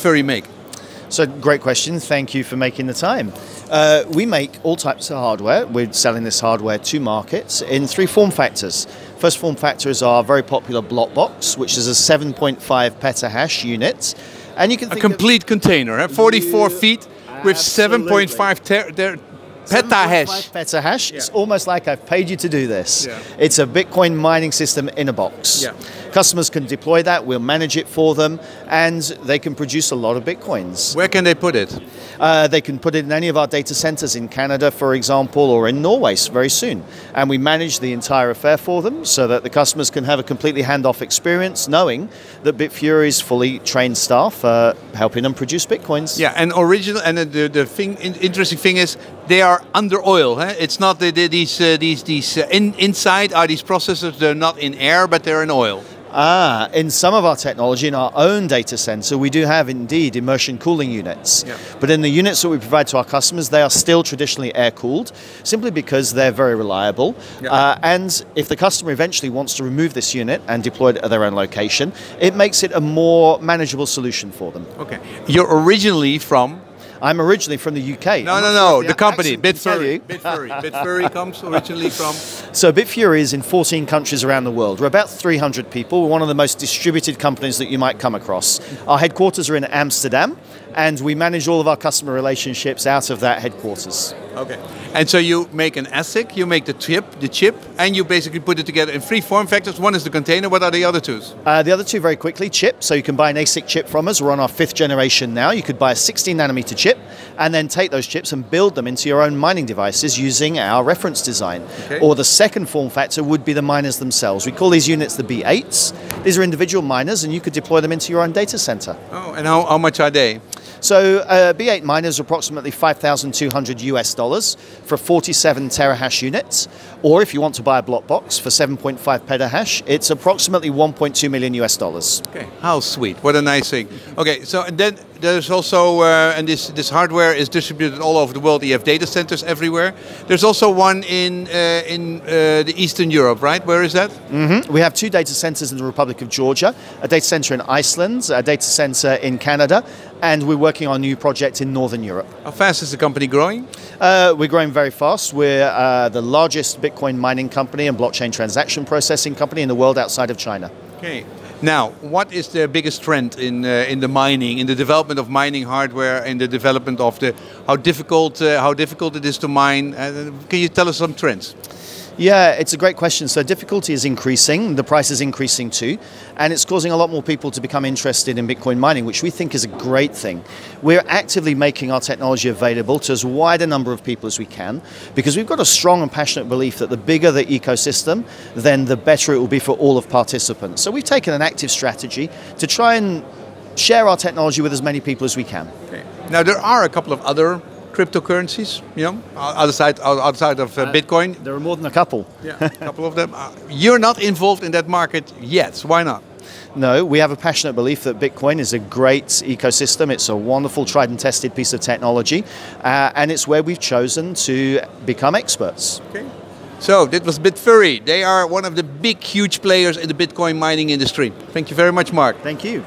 Bitfury make? So, great question. Thank you for making the time. Uh, we make all types of hardware. We're selling this hardware to markets in three form factors. First form factor is our very popular BlockBox, which is a 7.5 petahash unit. And you can a complete container, 44 feet with 7.5 petahash. Petahash. Yeah. It's almost like I've paid you to do this. Yeah. It's a Bitcoin mining system in a box. Yeah. Customers can deploy that, we'll manage it for them, and they can produce a lot of Bitcoins. Where can they put it? Uh, they can put it in any of our data centers in Canada, for example, or in Norway very soon. And we manage the entire affair for them so that the customers can have a completely hands-off experience knowing that Bitfury's fully trained staff uh, helping them produce Bitcoins. Yeah, and original, and the, the thing, interesting thing is they are under oil. Huh? It's not the, the, these, uh, these, these uh, in, inside are these processors, they're not in air, but they're in oil. Ah, in some of our technology, in our own data center, we do have indeed immersion cooling units. Yeah. But in the units that we provide to our customers, they are still traditionally air cooled, simply because they're very reliable. Yeah. Uh, and if the customer eventually wants to remove this unit and deploy it at their own location, it makes it a more manageable solution for them. Okay. You're originally from I'm originally from the UK. No, no, no. The, the company, Bitfury. Bitfury. Bitfury comes originally from. So Bitfury is in 14 countries around the world. We're about 300 people. We're one of the most distributed companies that you might come across. Our headquarters are in Amsterdam, and we manage all of our customer relationships out of that headquarters. Okay. And so you make an ASIC, you make the chip, the chip, and you basically put it together in three form factors. One is the container. What are the other two? Uh, the other two, very quickly, chip. So you can buy an ASIC chip from us. We're on our fifth generation now. You could buy a 16 nanometer chip, and then take those chips and build them into your own mining devices using our reference design. Okay. Or the second form factor would be the miners themselves. We call these units the B8s. These are individual miners, and you could deploy them into your own data center. Oh, and how, how much are they? So uh, B8 miners are approximately 5,200 US dollars for 47 terahash units, or if you want to buy a BlockBox for 7.5 petahash, it's approximately 1.2 million US dollars. Okay, how sweet! What a nice thing. Okay, so and then there's also, uh, and this this hardware is distributed all over the world. You have data centers everywhere. There's also one in uh, in uh, the Eastern Europe, right? Where is that? Mm -hmm. We have two data centers in the Republic of Georgia, a data center in Iceland, a data center in Canada, and we're working on a new project in Northern Europe. How fast is the company growing? Uh, we're growing very fast. We're uh, the largest Bitcoin mining company and blockchain transaction processing company in the world outside of China. Okay. Now, what is the biggest trend in uh, in the mining, in the development of mining hardware, in the development of the how difficult uh, how difficult it is to mine? Uh, can you tell us some trends? Yeah, it's a great question. So difficulty is increasing, the price is increasing too, and it's causing a lot more people to become interested in Bitcoin mining, which we think is a great thing. We're actively making our technology available to as wide a number of people as we can, because we've got a strong and passionate belief that the bigger the ecosystem, then the better it will be for all of participants. So we've taken an active strategy to try and share our technology with as many people as we can. Okay. Now there are a couple of other cryptocurrencies, you know, outside outside of uh, uh, Bitcoin? There are more than a couple. Yeah, a couple of them. Uh, you're not involved in that market yet. Why not? No, we have a passionate belief that Bitcoin is a great ecosystem. It's a wonderful, tried and tested piece of technology, uh, and it's where we've chosen to become experts. Okay. So, that was Bitfury. They are one of the big, huge players in the Bitcoin mining industry. Thank you very much, Marc. Thank you.